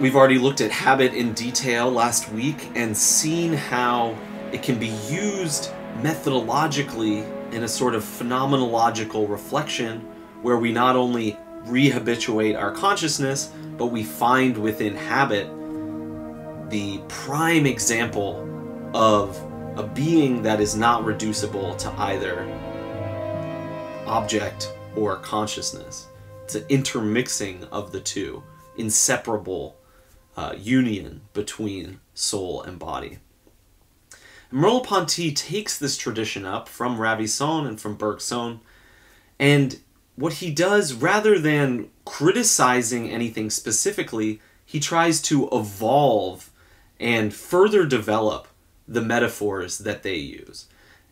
We've already looked at habit in detail last week and seen how it can be used methodologically in a sort of phenomenological reflection where we not only rehabituate our consciousness, but we find within habit the prime example of a being that is not reducible to either object or consciousness. It's an intermixing of the two, inseparable uh, union between soul and body. Merleau-Ponty takes this tradition up from Ravaisson and from Bergson, and what he does, rather than criticizing anything specifically, he tries to evolve and further develop the metaphors that they use.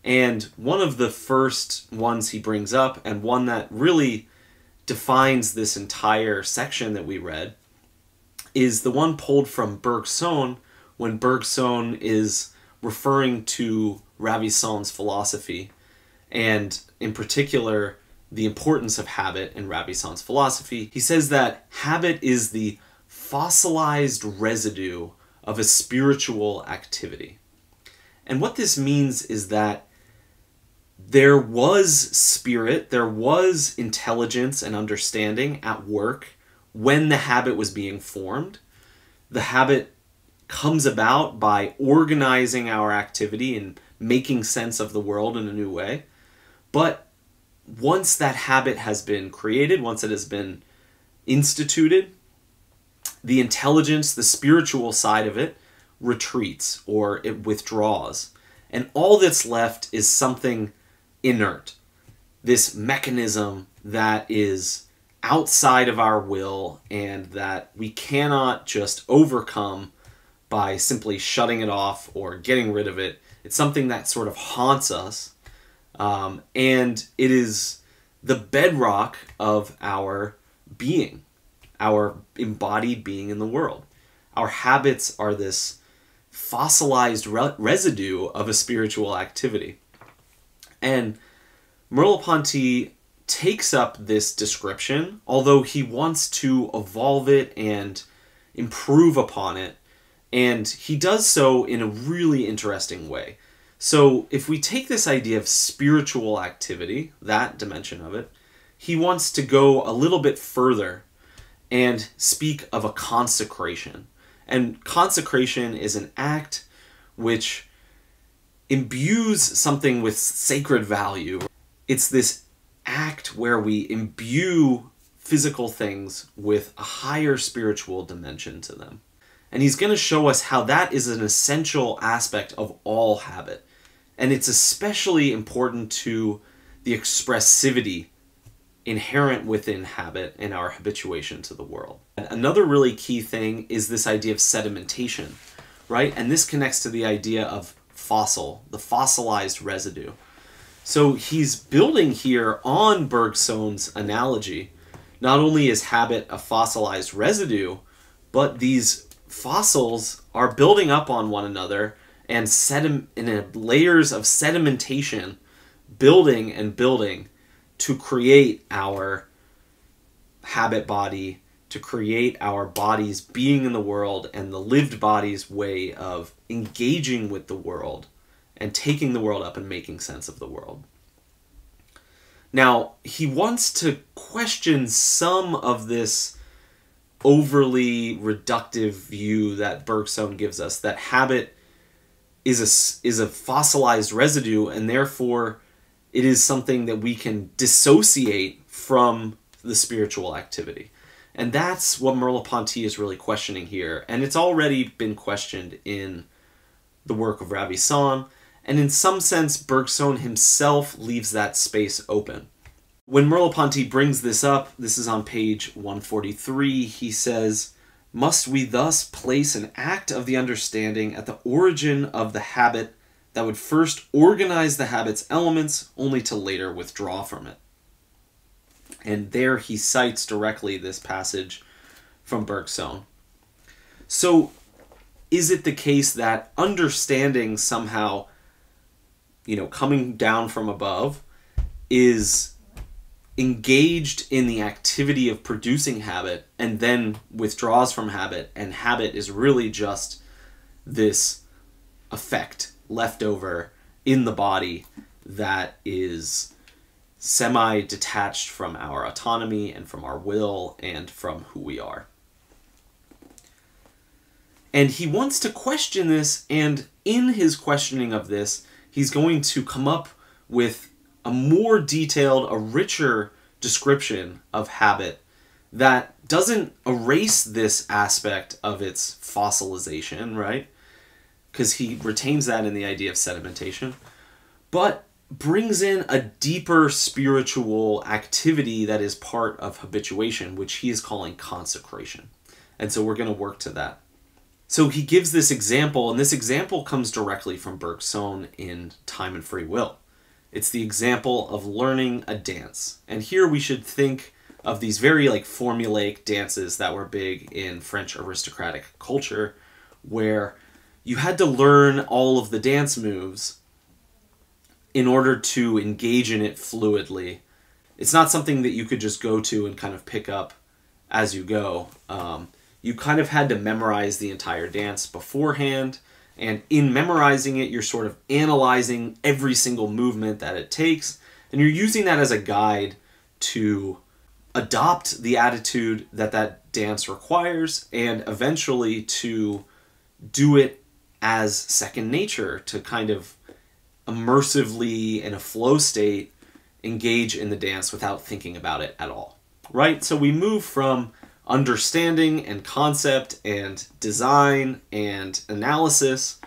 And one of the first ones he brings up, and one that really defines this entire section that we read, is the one pulled from Bergson when Bergson is referring to Ravaisson's philosophy, and in particular, the importance of habit in Ravaisson's philosophy. He says that habit is the fossilized residue of a spiritual activity. And what this means is that there was spirit, there was intelligence and understanding at work when the habit was being formed. The habit comes about by organizing our activity and making sense of the world in a new way. But once that habit has been created, once it has been instituted, the intelligence, the spiritual side of it retreats or it withdraws. And all that's left is something inert. This mechanism that is outside of our will and that we cannot just overcome by simply shutting it off or getting rid of it. It's something that sort of haunts us. Um, and it is the bedrock of our being, our embodied being in the world. Our habits are this fossilized re residue of a spiritual activity. And Merleau-Ponty takes up this description, although he wants to evolve it and improve upon it, and he does so in a really interesting way. So, if we take this idea of spiritual activity, that dimension of it, he wants to go a little bit further and speak of a consecration. And consecration is an act which imbues something with sacred value. It's this act where we imbue physical things with a higher spiritual dimension to them. And he's going to show us how that is an essential aspect of all habit. And it's especially important to the expressivity inherent within habit and our habituation to the world. And another really key thing is this idea of sedimentation, right? And this connects to the idea of fossil, the fossilized residue. So he's building here on Bergson's analogy. Not only is habit a fossilized residue, but these fossils are building up on one another and sedim in layers of sedimentation, building and building to create our habit body, to create our bodies being in the world and the lived body's way of engaging with the world and taking the world up and making sense of the world. Now, he wants to question some of this overly reductive view that Bergson gives us that habit is a, is a fossilized residue and therefore it is something that we can dissociate from the spiritual activity. And that's what Merleau-Ponty is really questioning here. And it's already been questioned in the work of Ravaisson, and in some sense, Bergson himself leaves that space open. When Merleau-Ponty brings this up, this is on page 143, he says, Must we thus place an act of the understanding at the origin of the habit that would first organize the habit's elements only to later withdraw from it? And there he cites directly this passage from Bergson. So, is it the case that understanding somehow, you know, coming down from above is engaged in the activity of producing habit and then withdraws from habit, and habit is really just this effect left over in the body that is semi detached from our autonomy and from our will and from who we are. And he wants to question this, and in his questioning of this, he's going to come up with a more detailed, a richer description of habit that doesn't erase this aspect of its fossilization, right? Because he retains that in the idea of sedimentation, but brings in a deeper spiritual activity that is part of habituation, which he is calling consecration. And so we're going to work to that. So he gives this example, and this example comes directly from Bergson in Time and Free Will. It's the example of learning a dance. And here we should think of these very like formulaic dances that were big in French aristocratic culture where you had to learn all of the dance moves in order to engage in it fluidly. It's not something that you could just go to and kind of pick up as you go. Um, you kind of had to memorize the entire dance beforehand. And in memorizing it, you're sort of analyzing every single movement that it takes. And you're using that as a guide to adopt the attitude that that dance requires and eventually to do it as second nature, to kind of immersively, in a flow state, engage in the dance without thinking about it at all. Right? So we move from understanding and concept and design and analysis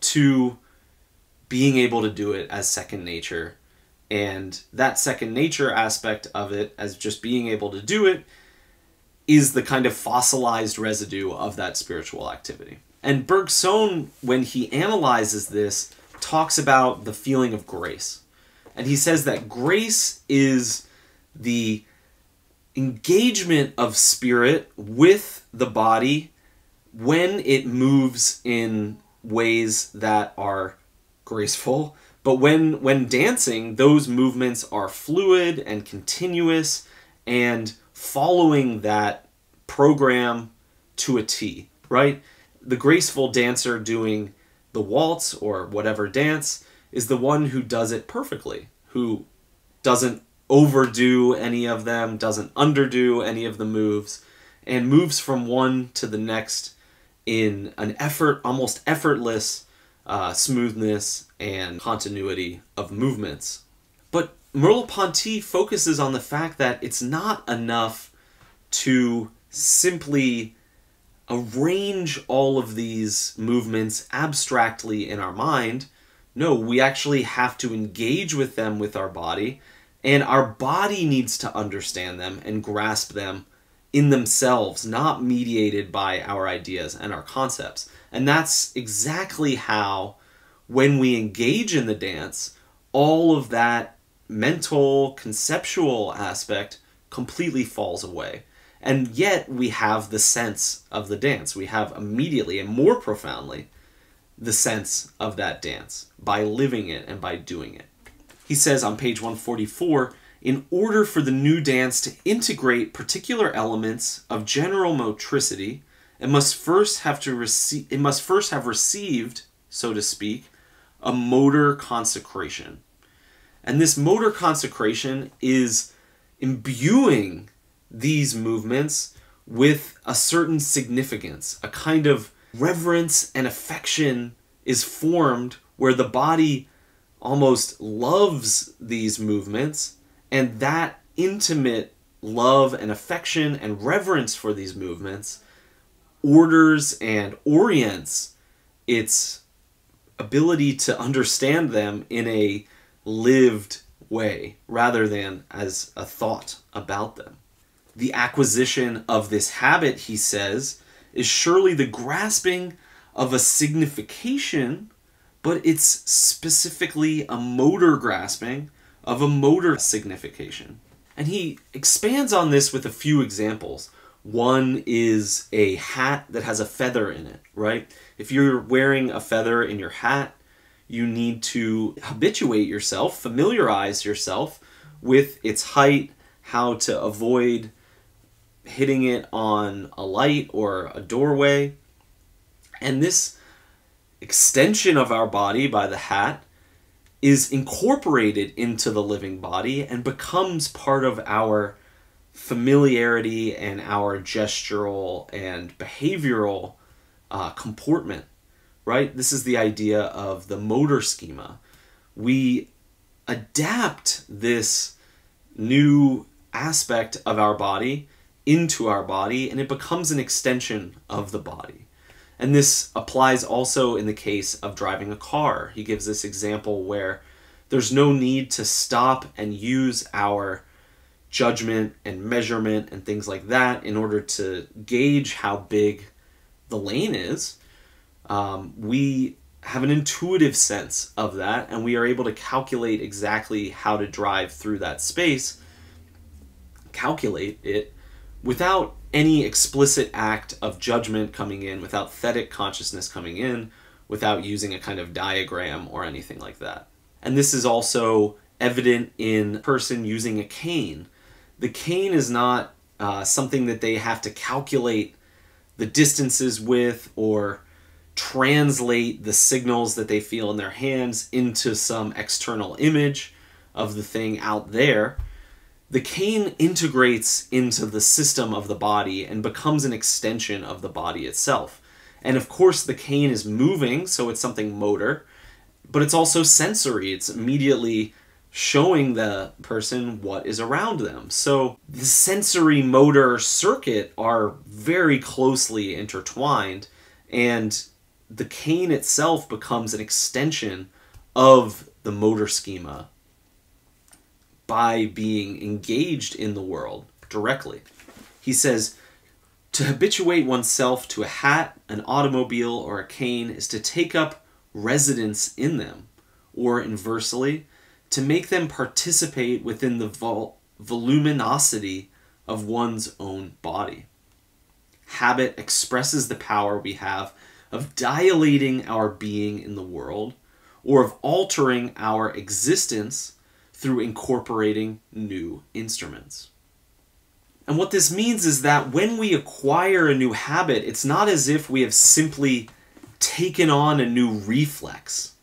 to being able to do it as second nature. And that second nature aspect of it, as just being able to do it, is the kind of fossilized residue of that spiritual activity. And Bergson, when he analyzes this, talks about the feeling of grace. And he says that grace is the engagement of spirit with the body when it moves in ways that are graceful but when when dancing those movements are fluid and continuous and following that program to a T right? The graceful dancer doing the waltz or whatever dance is the one who does it perfectly who doesn't overdo any of them, doesn't underdo any of the moves, and moves from one to the next in an effort, almost effortless uh, smoothness and continuity of movements. But Merleau-Ponty focuses on the fact that it's not enough to simply arrange all of these movements abstractly in our mind. No, we actually have to engage with them with our body and our body needs to understand them and grasp them in themselves, not mediated by our ideas and our concepts. And that's exactly how, when we engage in the dance, all of that mental, conceptual aspect completely falls away. And yet we have the sense of the dance. We have immediately and more profoundly the sense of that dance by living it and by doing it. He says on page 144 in order for the new dance to integrate particular elements of general motricity, it must first have to receive it must first have received, so to speak, a motor consecration. And this motor consecration is imbuing these movements with a certain significance, a kind of reverence and affection is formed where the body almost loves these movements, and that intimate love and affection and reverence for these movements orders and orients its ability to understand them in a lived way rather than as a thought about them. The acquisition of this habit, he says, is surely the grasping of a signification but it's specifically a motor grasping of a motor signification. And he expands on this with a few examples. One is a hat that has a feather in it, right? If you're wearing a feather in your hat, you need to habituate yourself, familiarize yourself with its height, how to avoid hitting it on a light or a doorway. And this extension of our body by the hat is incorporated into the living body and becomes part of our familiarity and our gestural and behavioral uh, comportment, right? This is the idea of the motor schema. We adapt this new aspect of our body into our body and it becomes an extension of the body. And this applies also in the case of driving a car. He gives this example where there's no need to stop and use our judgment and measurement and things like that in order to gauge how big the lane is. Um, we have an intuitive sense of that and we are able to calculate exactly how to drive through that space, calculate it without any explicit act of judgment coming in, without thetic consciousness coming in, without using a kind of diagram or anything like that. And this is also evident in a person using a cane. The cane is not uh, something that they have to calculate the distances with or translate the signals that they feel in their hands into some external image of the thing out there the cane integrates into the system of the body and becomes an extension of the body itself. And of course, the cane is moving, so it's something motor, but it's also sensory. It's immediately showing the person what is around them. So the sensory motor circuit are very closely intertwined, and the cane itself becomes an extension of the motor schema by being engaged in the world directly. He says, to habituate oneself to a hat, an automobile, or a cane is to take up residence in them, or inversely, to make them participate within the vol- voluminosity of one's own body. Habit expresses the power we have of dilating our being in the world, or of altering our existence through incorporating new instruments. And what this means is that when we acquire a new habit, it's not as if we have simply taken on a new reflex,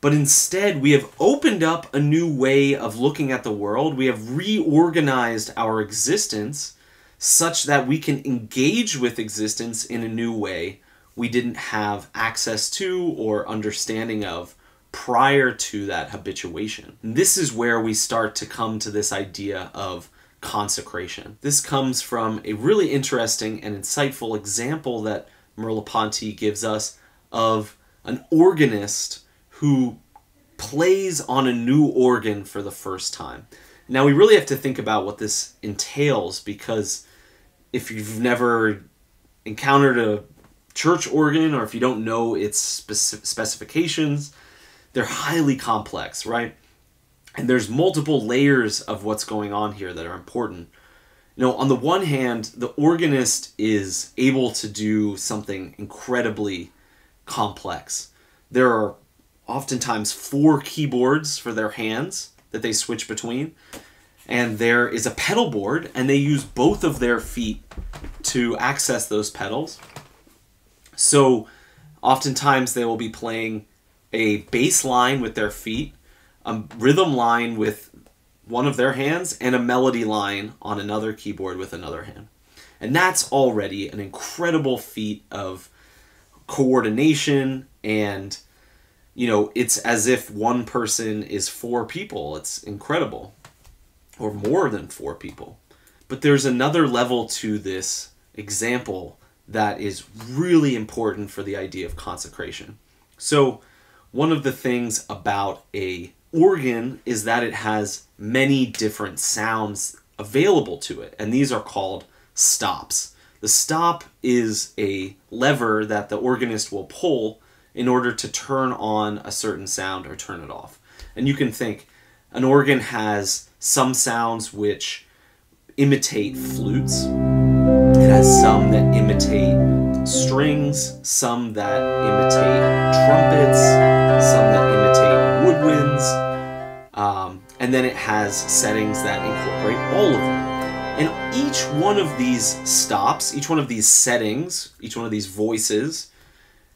but instead we have opened up a new way of looking at the world. We have reorganized our existence such that we can engage with existence in a new way we didn't have access to or understanding of prior to that habituation. this is where we start to come to this idea of consecration. This comes from a really interesting and insightful example that Merleau-Ponty gives us of an organist who plays on a new organ for the first time. Now we really have to think about what this entails because if you've never encountered a church organ or if you don't know its specifications, they're highly complex, right? And there's multiple layers of what's going on here that are important. You know, on the one hand, the organist is able to do something incredibly complex. There are oftentimes four keyboards for their hands that they switch between. And there is a pedal board, and they use both of their feet to access those pedals. So oftentimes they will be playing a bass line with their feet, a rhythm line with one of their hands, and a melody line on another keyboard with another hand. And that's already an incredible feat of coordination and you know, it's as if one person is four people. It's incredible. Or more than four people. But there's another level to this example that is really important for the idea of consecration. So, one of the things about a organ is that it has many different sounds available to it, and these are called stops. The stop is a lever that the organist will pull in order to turn on a certain sound or turn it off. And you can think an organ has some sounds which imitate flutes. It has some that imitate strings, some that imitate trumpets, some that imitate woodwinds. Um, and then it has settings that incorporate all of them. And each one of these stops, each one of these settings, each one of these voices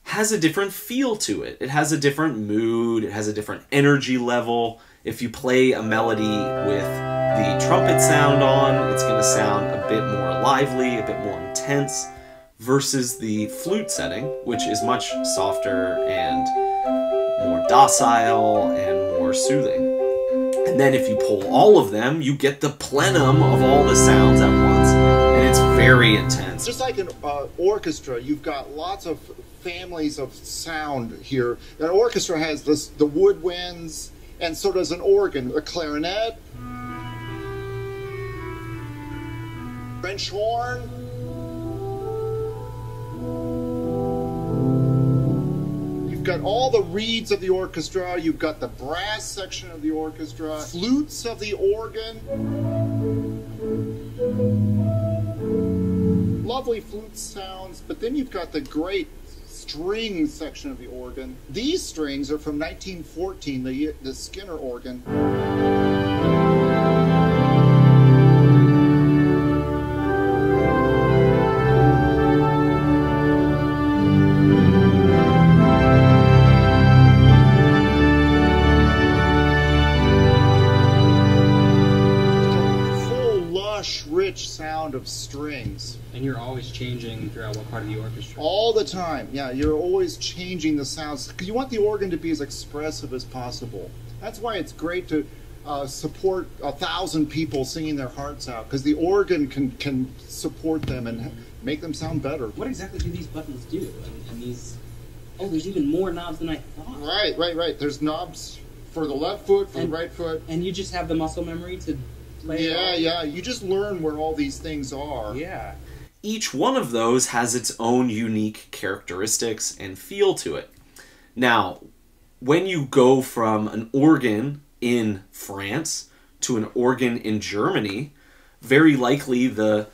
has a different feel to it. It has a different mood, it has a different energy level. If you play a melody with the trumpet sound on, it's going to sound a bit more lively, a bit more intense, versus the flute setting, which is much softer and more docile and more soothing. And then if you pull all of them, you get the plenum of all the sounds at once, and it's very intense. Just like an uh, orchestra, you've got lots of families of sound here. An orchestra has this, the woodwinds, and so does an organ, a clarinet, French horn. You've got all the reeds of the orchestra, you've got the brass section of the orchestra, flutes of the organ. Lovely flute sounds, but then you've got the great string section of the organ. These strings are from 1914, the, the Skinner organ. Time. Yeah, you're always changing the sounds because you want the organ to be as expressive as possible. That's why it's great to uh, support a thousand people singing their hearts out because the organ can can support them and make them sound better. What exactly do these buttons do? And, and these. Oh, there's even more knobs than I thought. Right, right, right. There's knobs for the left foot, for And- the right foot. And you just have the muscle memory to play. Yeah, yeah. You just learn where all these things are. Yeah. Each one of those has its own unique characteristics and feel to it. Now, when you go from an organ in France to an organ in Germany, very likely the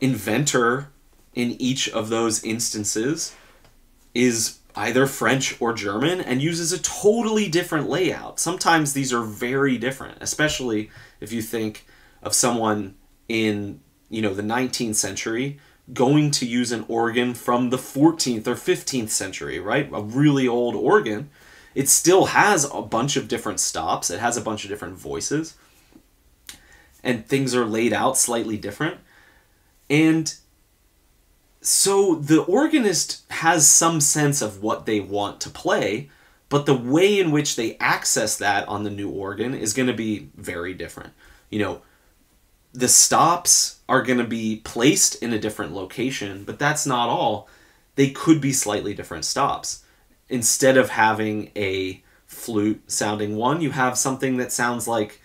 inventor in each of those instances is either French or German and uses a totally different layout. Sometimes these are very different, especially if you think of someone in, you know, the 19th century going to use an organ from the 14th or 15th century, right? A really old organ. It still has a bunch of different stops. It has a bunch of different voices. And things are laid out slightly different. And so the organist has some sense of what they want to play, but the way in which they access that on the new organ is going to be very different. You know, the stops are going to be placed in a different location, but that's not all. They could be slightly different stops. Instead of having a flute sounding one, you have something that sounds like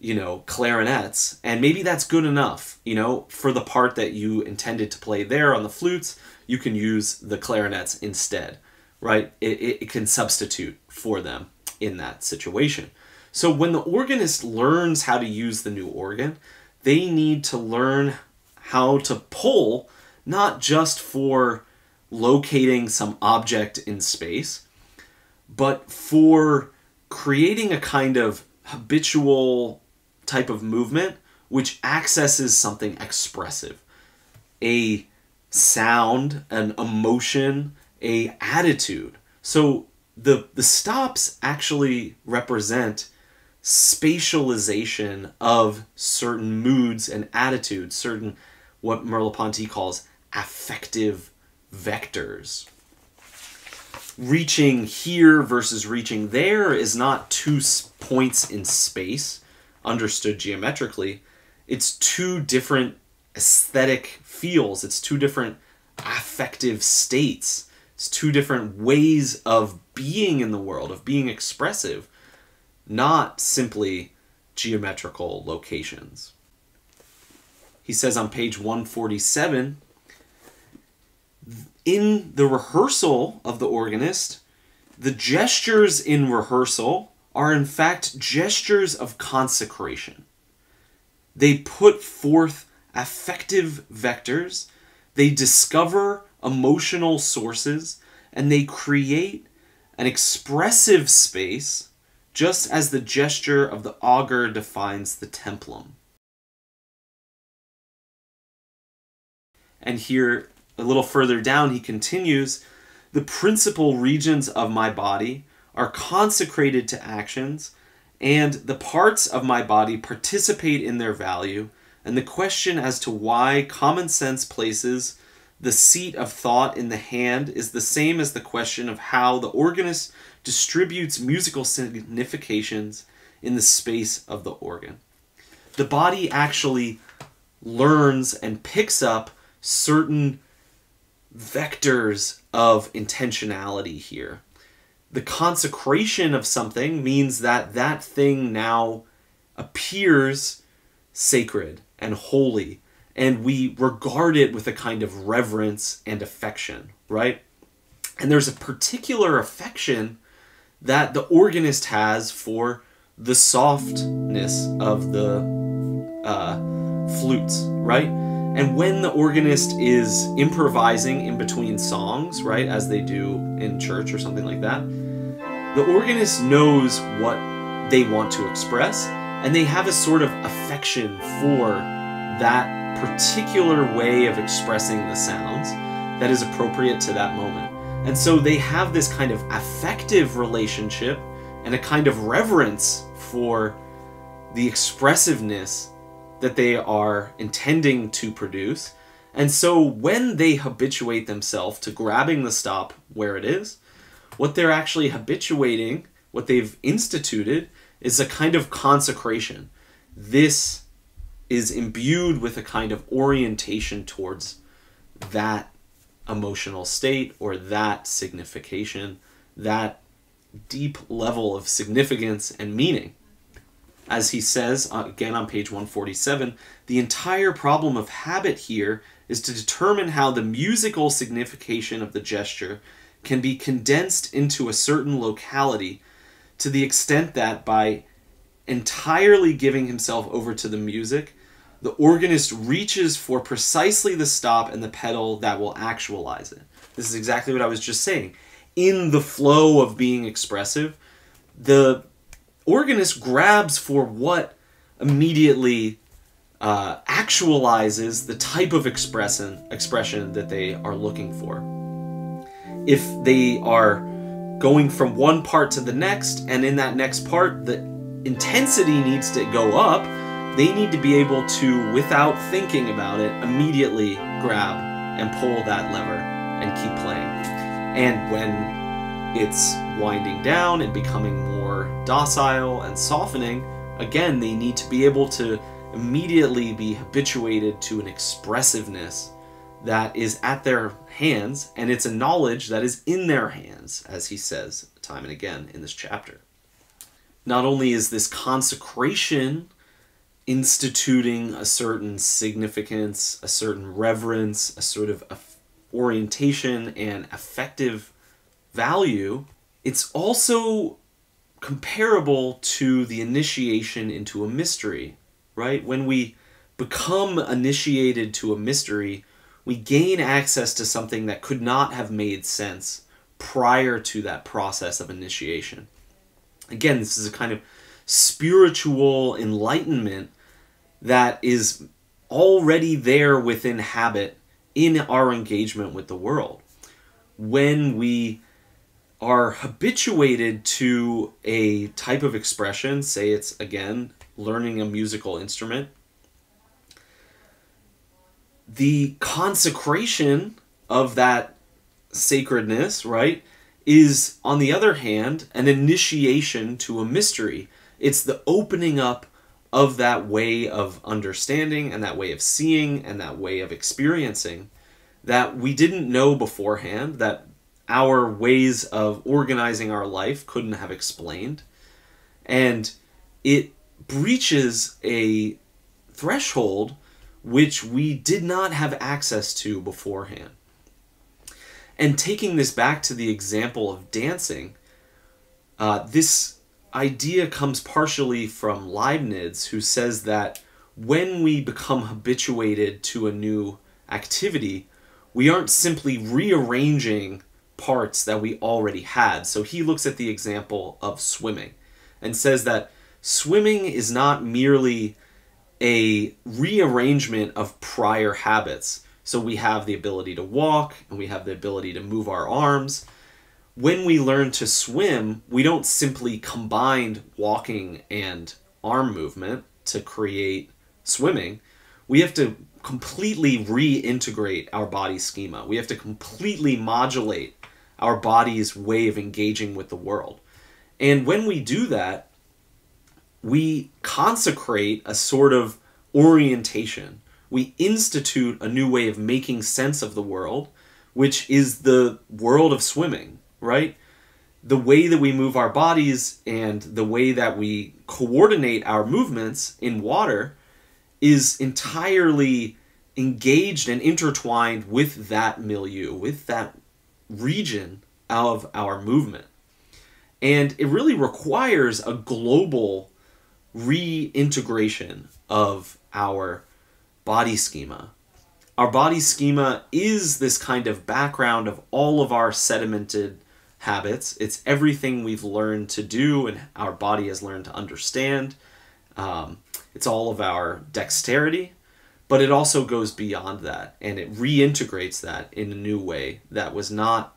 you know, clarinets, and maybe that's good enough, you know, for the part that you intended to play there on the flutes, you can use the clarinets instead, right? It, it, it can substitute for them in that situation. So when the organist learns how to use the new organ, they need to learn how to pull, not just for locating some object in space, but for creating a kind of habitual type of movement which accesses something expressive. A sound an emotion a attitude. So the the stops actually represent spatialization of certain moods and attitudes certain what merleau-ponty calls affective vectors. Reaching here versus reaching there is not two points in space understood geometrically. It's two different aesthetic feels it's two different affective states. It's two different ways of being in the world of being expressive not simply geometrical locations he says on page 147 in the rehearsal of the organist, the gestures in rehearsal are in fact gestures of consecration. They put forth affective vectors, they discover emotional sources, and they create an expressive space just as the gesture of the augur defines the templum. And here, a little further down, he continues The principal regions of my body are consecrated to actions, and the parts of my body participate in their value. And the question as to why common sense places the seat of thought in the hand is the same as the question of how the organist distributes musical significations in the space of the organ. The body actually learns and picks up certain vectors of intentionality here. The consecration of something means that that thing now appears sacred and holy, and we regard it with a kind of reverence and affection, right? And there's a particular affection that the organist has for the softness of the uh, flutes, right? And when the organist is improvising in between songs, right, as they do in church or something like that, the organist knows what they want to express, and they have a sort of affection for that particular way of expressing the sounds that is appropriate to that moment. And so they have this kind of affective relationship and a kind of reverence for the expressiveness that they are intending to produce. And so when they habituate themselves to grabbing the stop where it is, what they're actually habituating, what they've instituted, is a kind of consecration. This is imbued with a kind of orientation towards that emotional state or that signification, that deep level of significance and meaning. As he says, uh, again on page 147, the entire problem of habit here is to determine how the musical signification of the gesture can be condensed into a certain locality to the extent that by entirely giving himself over to the music, the organist reaches for precisely the stop and the pedal that will actualize it. This is exactly what I was just saying. In the flow of being expressive, the organist grabs for what immediately uh, actualizes the type of expression expression that they are looking for. If they are going from one part to the next, and in that next part, the intensity needs to go up, they need to be able to, without thinking about it, immediately grab and pull that lever and keep playing. And when it's winding down and becoming more docile and softening, again, they need to be able to immediately be habituated to an expressiveness that is at their hands, and it's a knowledge that is in their hands, as he says time and again in this chapter. Not only is this consecration instituting a certain significance, a certain reverence, a sort of orientation and affective value, it's also comparable to the initiation into a mystery, right? When we become initiated to a mystery, we gain access to something that could not have made sense prior to that process of initiation. Again, this is a kind of spiritual enlightenment that is already there within habit in our engagement with the world. When we are habituated to a type of expression, say it's again learning a musical instrument, the consecration of that sacredness, right, is on the other hand an initiation to a mystery. It's the opening up of that way of understanding and that way of seeing and that way of experiencing that we didn't know beforehand, that our ways of organizing our life couldn't have explained. And it breaches a threshold which we did not have access to beforehand. And taking this back to the example of dancing, uh, this idea comes partially from Leibniz, who says that when we become habituated to a new activity, we aren't simply rearranging parts that we already had. So he looks at the example of swimming. and says that swimming is not merely a rearrangement of prior habits. So we have the ability to walk and we have the ability to move our arms. When we learn to swim, we don't simply combine walking and arm movement to create swimming. We have to completely reintegrate our body schema. We have to completely modulate our body's way of engaging with the world. And when we do that, we consecrate a sort of orientation. We institute a new way of making sense of the world, which is the world of swimming, right? The way that we move our bodies and the way that we coordinate our movements in water is entirely engaged and intertwined with that milieu, with that region of our movement. And it really requires a global reintegration of our body schema. Our body schema is this kind of background of all of our sedimented habits. It's everything we've learned to do and our body has learned to understand. Um, it's all of our dexterity, but it also goes beyond that and it reintegrates that in a new way that was not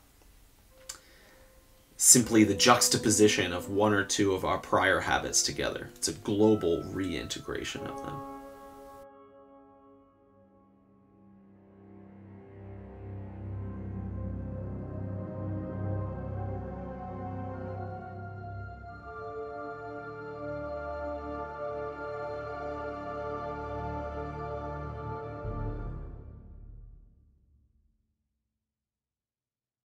simply the juxtaposition of one or two of our prior habits together. It's a global reintegration of them.